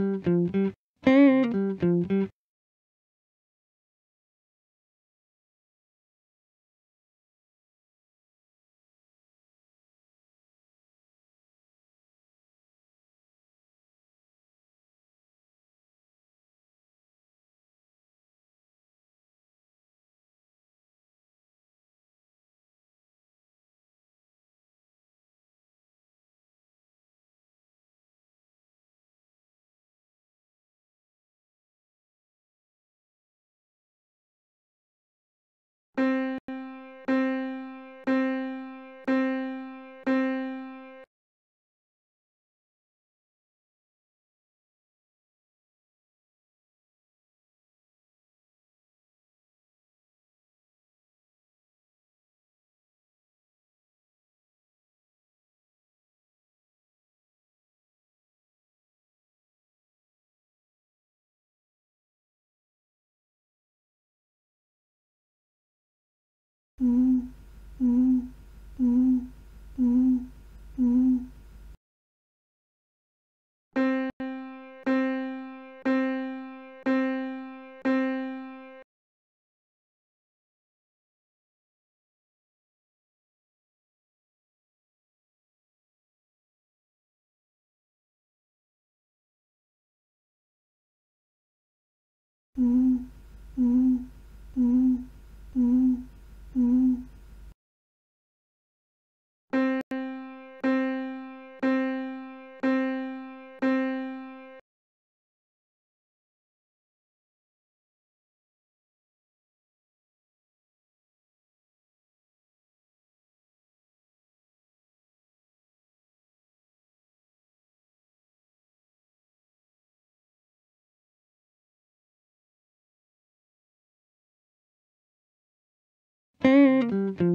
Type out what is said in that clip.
Mm-hmm.「嗯嗯嗯嗯嗯。嗯 thank you